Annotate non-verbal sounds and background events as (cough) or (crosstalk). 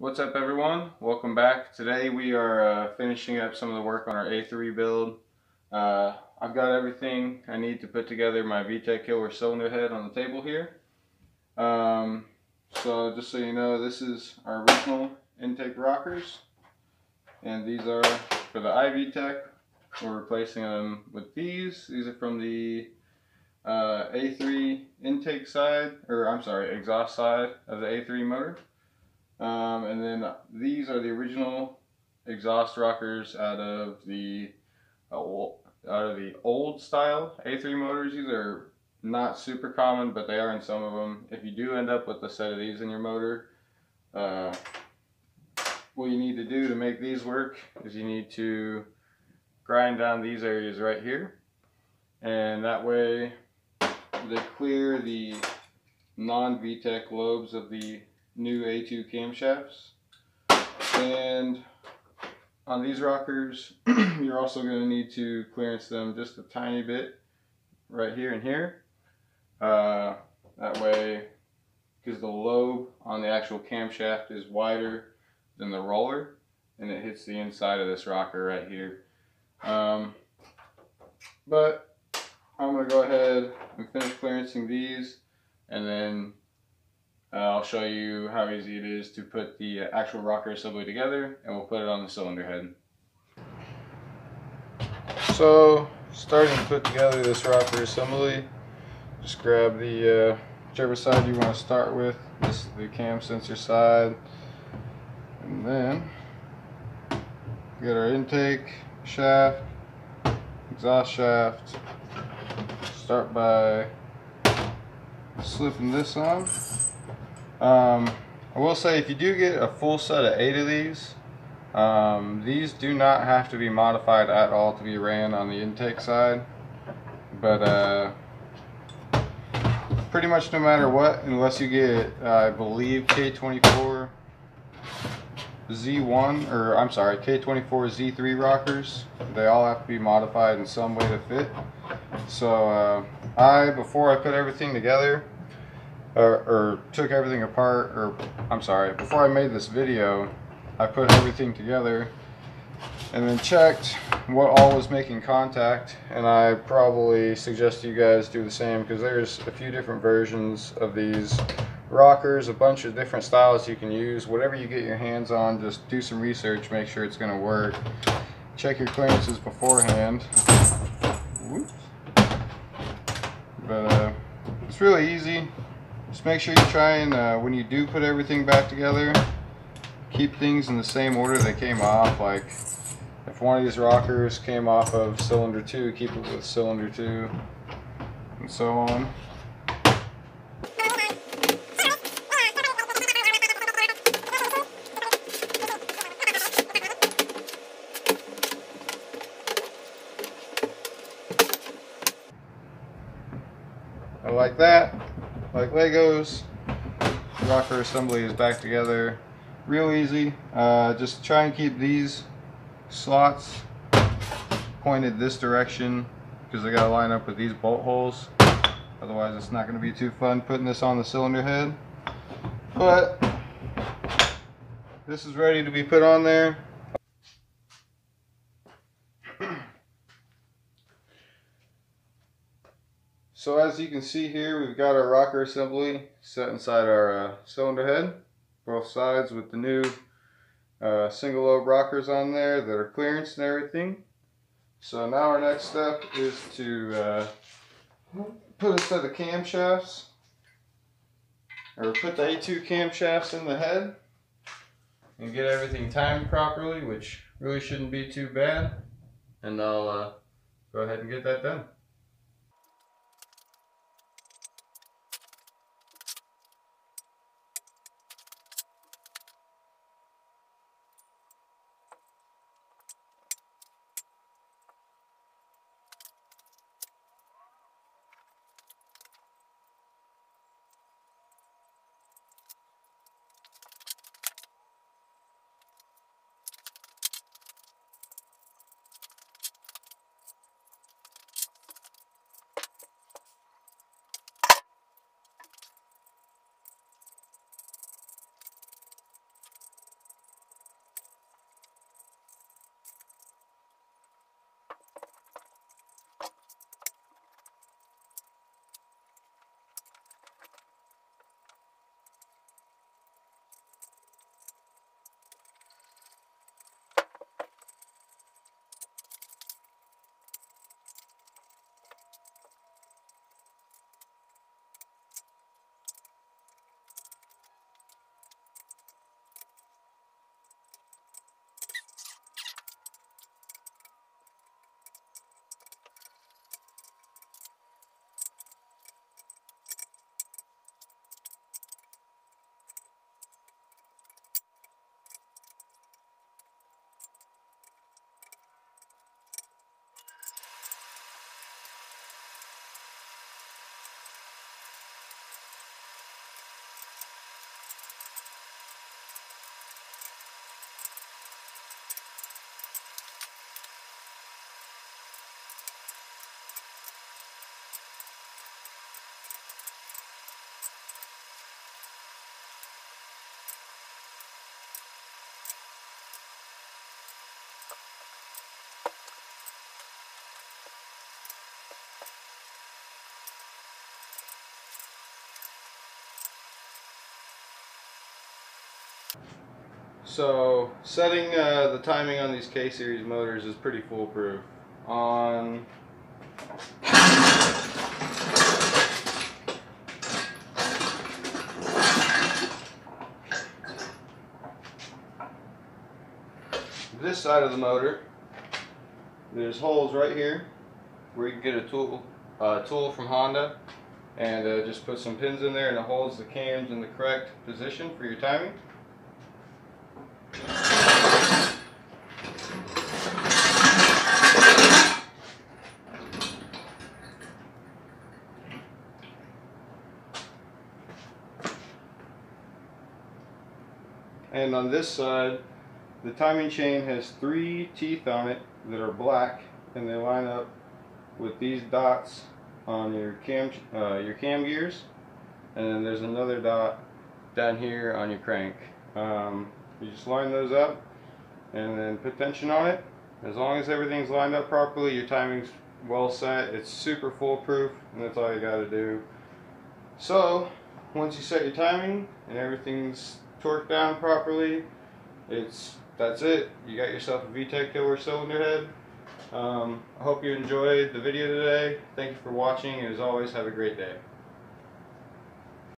What's up everyone? Welcome back. Today we are uh, finishing up some of the work on our A3 build. Uh, I've got everything I need to put together my VTEC killer cylinder head on the table here. Um, so just so you know, this is our original intake rockers. And these are for the iVTEC. We're replacing them with these. These are from the uh, A3 intake side, or I'm sorry, exhaust side of the A3 motor. Um, and then these are the original exhaust rockers out of the uh, out of the old style A3 motors. These are not super common, but they are in some of them. If you do end up with a set of these in your motor, uh, what you need to do to make these work is you need to grind down these areas right here. And that way they clear the non-VTEC lobes of the new A2 camshafts. And on these rockers, (clears throat) you're also going to need to clearance them just a tiny bit right here and here. Uh, that way, because the lobe on the actual camshaft is wider than the roller, and it hits the inside of this rocker right here. Um, but I'm going to go ahead and finish clearancing these, and then uh, I'll show you how easy it is to put the actual rocker assembly together and we'll put it on the cylinder head. So starting to put together this rocker assembly, just grab the uh, whichever side you want to start with. This is the cam sensor side. And then get our intake shaft, exhaust shaft. Start by slipping this on. Um, I will say if you do get a full set of eight of these, um, these do not have to be modified at all to be ran on the intake side. But uh, pretty much no matter what, unless you get, uh, I believe, K24 Z1, or I'm sorry, K24 Z3 rockers, they all have to be modified in some way to fit. So uh, I, before I put everything together, or, or, took everything apart, or I'm sorry, before I made this video, I put everything together and then checked what all was making contact and I probably suggest you guys do the same because there's a few different versions of these rockers, a bunch of different styles you can use. Whatever you get your hands on, just do some research, make sure it's going to work. Check your clearances beforehand. Whoops. But uh, it's really easy. Just make sure you try and, uh, when you do put everything back together, keep things in the same order they came off. Like, if one of these rockers came off of cylinder 2, keep it with cylinder 2, and so on. like that like Legos. Rocker assembly is back together real easy. Uh, just try and keep these slots pointed this direction because they got to line up with these bolt holes. Otherwise it's not going to be too fun putting this on the cylinder head. But this is ready to be put on there. So as you can see here, we've got our rocker assembly set inside our uh, cylinder head, both sides with the new uh, single lobe rockers on there that are clearance and everything. So now our next step is to uh, put a set of camshafts, or put the A2 camshafts in the head and get everything timed properly, which really shouldn't be too bad. And I'll uh, go ahead and get that done. So setting uh, the timing on these K-series motors is pretty foolproof. On this side of the motor, there's holes right here where you can get a tool, uh, tool from Honda and uh, just put some pins in there and it holds the cams in the correct position for your timing. And on this side, the timing chain has three teeth on it that are black and they line up with these dots on your cam uh, your cam gears. And then there's another dot down here on your crank. Um, you just line those up and then put tension on it. As long as everything's lined up properly your timing's well set it's super foolproof and that's all you got to do. So once you set your timing and everything's torqued down properly it's that's it you got yourself a VTEC killer cylinder head um, I hope you enjoyed the video today. Thank you for watching and as always have a great day.